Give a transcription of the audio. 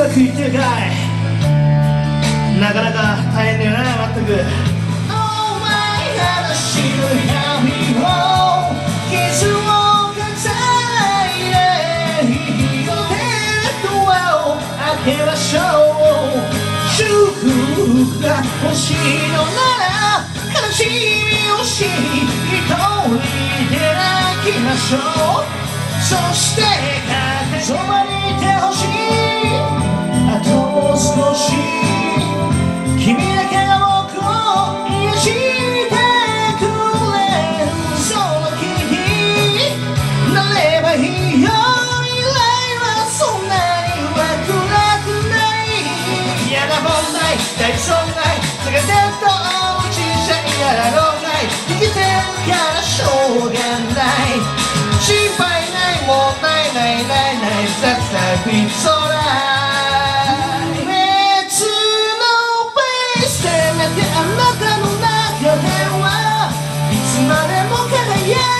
まくいってるかい。なかなか大変だよなまったく。お前話の闇を傷を抱えて火の手ドアを開けましょう。祝福が欲しいのなら悲しみを知り一人で泣きましょう。そして風そばにいてほしい嫌な問題大損害それでどう小さいやろうがい生きてるからしょうがない心配ないもんないないないないさっさくいそら別のベースで寝てあなたの中ではいつまでも輝い